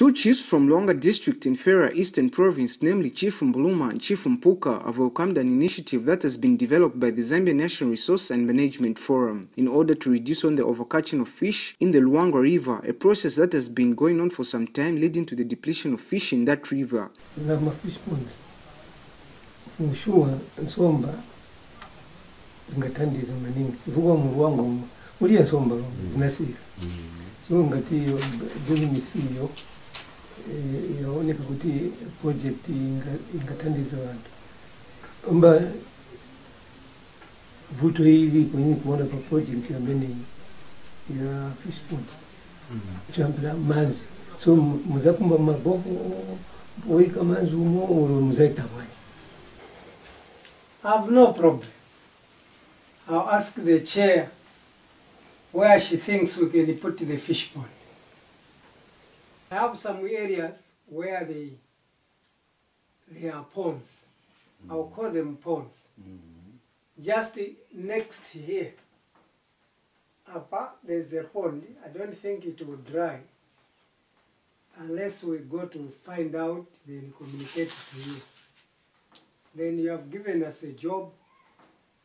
Two chiefs from Luangwa district in Feira Eastern Province, namely Chief Mbuluma and Chief Mpuka, have welcomed an initiative that has been developed by the Zambia National Resource and Management Forum in order to reduce on the overcatching of fish in the Luangwa River, a process that has been going on for some time, leading to the depletion of fish in that river. za yaoneka kuti purojekiti ingatandidza vantu. Omba vuto iripo ini kuona papurojekiti yameneyi yafishpon mhm. kuchambira manzi. So muzakumba maboko oika manzi umo oro muzaita mwani have no problem. I'll ask the chair where she thinks we can put the fish pond. I have some areas where they, they are ponds. I'll mm. call them ponds. Mm-hmm. Just next here, up there's a pond. I don't think it will dry unless we go to find out, then communicate to you then you have given us a job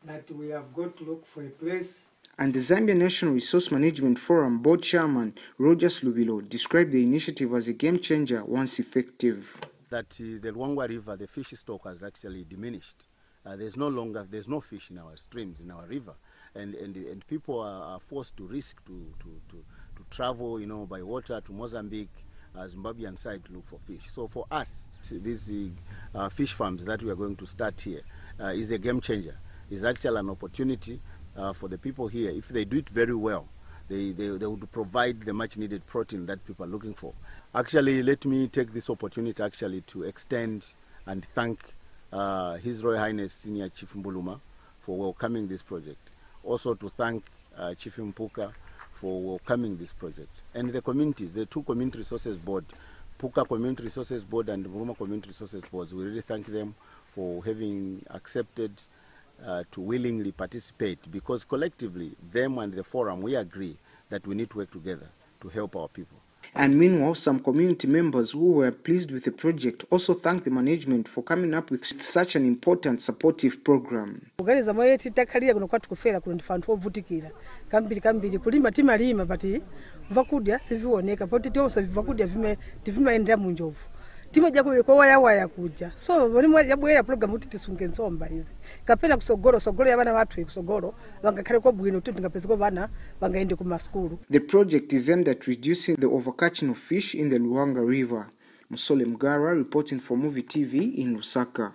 that we have got to look for a place. And the Zambia National Resource Management Forum board chairman Rogers Lubilo described the initiative as a game changer once effective. that uh, the Luangwa River, the fish stock has actually diminished. Uh, there's no longer, there's no fish in our streams, in our river, and and, and people are, forced to risk to, to, to, to travel, you know, by water to Mozambique, uh, Zimbabwean side to look for fish. So for us, these uh, fish farms that we are going to start here uh, is a game changer. It's actually an opportunity uh, for the people here. If they do it very well, they, they, they would provide the much needed protein that people are looking for. Actually, let me take this opportunity actually to extend and thank uh, His Royal Highness Senior Chief Mbuluma for welcoming this project. Also to thank uh, Chief Mpuka for welcoming this project. And the communities, the two community resources board, Puka Community Resources Board and Mbuluma Community Resources Boards, we really thank them for having accepted uh, to willingly participate because collectively, them and the forum, we agree that we need to work together to help our people. And meanwhile, some community members who were pleased with the project also thanked the management for coming up with such an important supportive program. kuganiza moyo titakhalira kuno kwathu kufera kuno ndife anthu ovutikira kambiri kambiri kulima timalima pati vakudya sivioneka poti tionse vakudya vime tivimaendera munjovu timadya ku- waya kuja so vonimwe yabwera program kuti tisunge nsomba izi kapena kusogoro sogoro ya vana vathu kusogolo buwino kwabwino kuti tingapezeko vana vangaende ku maskulu The project is aimed at reducing the overcatching of fish in the Luanga River. Musole Mgara reporting for Movie TV in Lusaka.